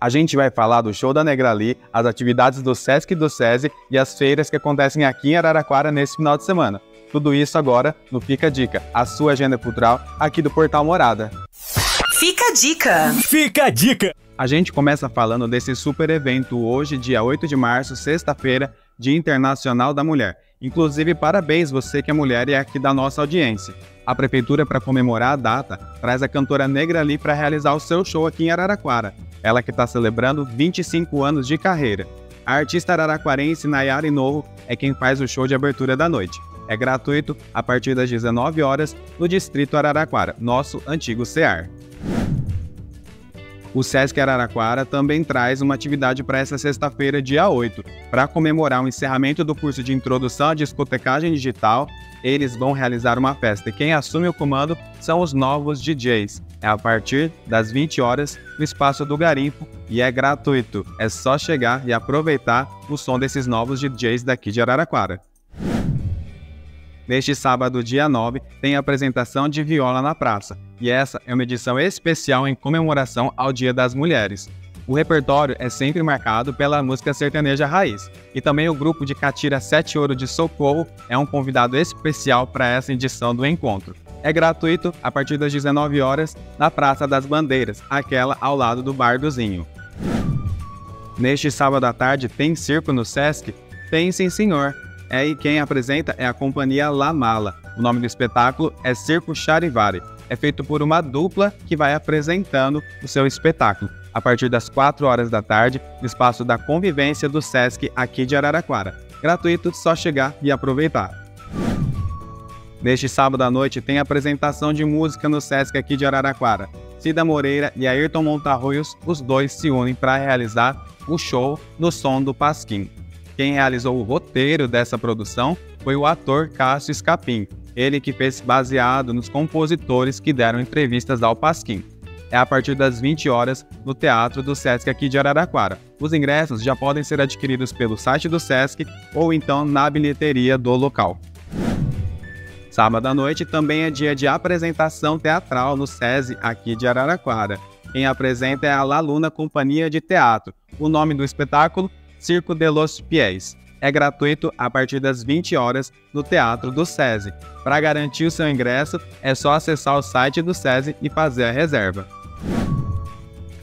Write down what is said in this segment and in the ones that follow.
A gente vai falar do show da Negrali, as atividades do Sesc e do SESI e as feiras que acontecem aqui em Araraquara nesse final de semana. Tudo isso agora no Fica a Dica, a sua agenda cultural aqui do Portal Morada. Fica a dica! Fica a dica! A gente começa falando desse super evento hoje, dia 8 de março, sexta-feira, Dia Internacional da Mulher. Inclusive, parabéns você que é mulher e é aqui da nossa audiência. A prefeitura, para comemorar a data, traz a cantora Negra Ali para realizar o seu show aqui em Araraquara. Ela que está celebrando 25 anos de carreira. A artista araraquarense Nayara Inouro é quem faz o show de abertura da noite. É gratuito a partir das 19 horas no Distrito Araraquara, nosso antigo CEAR. O Sesc Araraquara também traz uma atividade para essa sexta-feira, dia 8. Para comemorar o encerramento do curso de Introdução à Discotecagem Digital, eles vão realizar uma festa e quem assume o comando são os novos DJs. É a partir das 20 horas no espaço do Garimpo e é gratuito. É só chegar e aproveitar o som desses novos DJs daqui de Araraquara. Neste sábado, dia 9, tem apresentação de viola na praça, e essa é uma edição especial em comemoração ao Dia das Mulheres. O repertório é sempre marcado pela música sertaneja raiz, e também o grupo de Catira Sete Ouro de Socorro é um convidado especial para essa edição do encontro. É gratuito a partir das 19 horas na Praça das Bandeiras, aquela ao lado do Bar do Zinho. Neste sábado à tarde tem circo no Sesc? Tem sim, senhor. É, e quem apresenta é a companhia La Mala. O nome do espetáculo é Circo Charivari. É feito por uma dupla que vai apresentando o seu espetáculo a partir das 4 horas da tarde no espaço da convivência do SESC aqui de Araraquara. Gratuito, só chegar e aproveitar. Neste sábado à noite tem apresentação de música no SESC aqui de Araraquara. Cida Moreira e Ayrton Montarroios, os dois se unem para realizar o show no som do Pasquim. Quem realizou o roteiro dessa produção foi o ator Cássio Escapim, ele que fez baseado nos compositores que deram entrevistas ao Pasquim. É a partir das 20 horas no Teatro do Sesc aqui de Araraquara. Os ingressos já podem ser adquiridos pelo site do Sesc ou então na bilheteria do local. Sábado à noite também é dia de apresentação teatral no SESI aqui de Araraquara. Quem apresenta é a Laluna Companhia de Teatro. O nome do espetáculo Circo de los Pies. É gratuito a partir das 20 horas no Teatro do SESI. Para garantir o seu ingresso, é só acessar o site do SESI e fazer a reserva.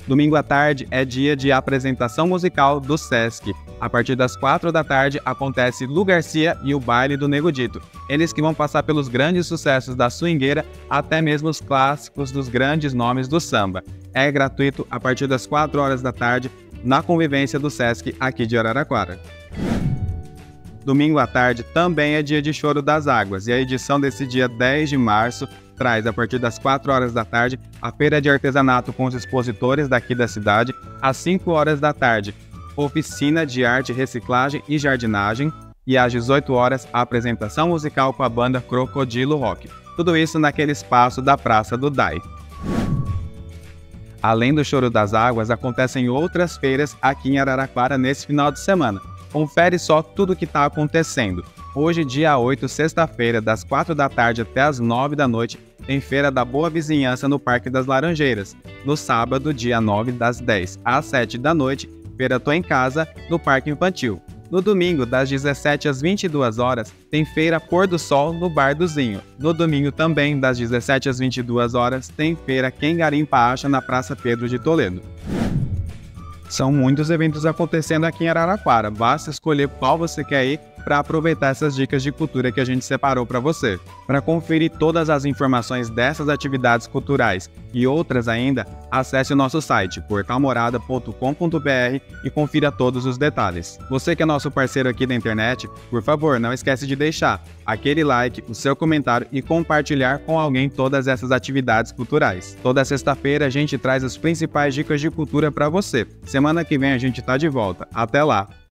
Domingo à tarde é dia de apresentação musical do SESC. A partir das 4 da tarde acontece Lu Garcia e o Baile do Nego Dito. Eles que vão passar pelos grandes sucessos da swingueira até mesmo os clássicos dos grandes nomes do samba. É gratuito a partir das 4 horas da tarde na convivência do SESC aqui de Araraquara. Domingo à tarde também é dia de Choro das Águas e a edição desse dia 10 de março traz, a partir das 4 horas da tarde, a feira de artesanato com os expositores daqui da cidade, às 5 horas da tarde, oficina de arte, reciclagem e jardinagem, e às 18 horas, a apresentação musical com a banda Crocodilo Rock. Tudo isso naquele espaço da Praça do Dai. Além do Choro das Águas, acontecem outras feiras aqui em Araraquara nesse final de semana. Confere só tudo o que está acontecendo. Hoje, dia 8, sexta-feira, das 4 da tarde até as 9 da noite, tem Feira da Boa Vizinhança no Parque das Laranjeiras. No sábado, dia 9, das 10 às 7 da noite, Feira Tô em Casa, no Parque Infantil. No domingo, das 17 às 22 horas, tem feira Pôr do Sol no Bar do Zinho. No domingo também, das 17 às 22 horas, tem feira Quem Garimpa Acha na Praça Pedro de Toledo. São muitos eventos acontecendo aqui em Araraquara, basta escolher qual você quer ir para aproveitar essas dicas de cultura que a gente separou para você. Para conferir todas as informações dessas atividades culturais e outras ainda, acesse o nosso site portalmorada.com.br e confira todos os detalhes. Você que é nosso parceiro aqui da internet, por favor, não esquece de deixar aquele like, o seu comentário e compartilhar com alguém todas essas atividades culturais. Toda sexta-feira a gente traz as principais dicas de cultura para você. Semana que vem a gente está de volta. Até lá!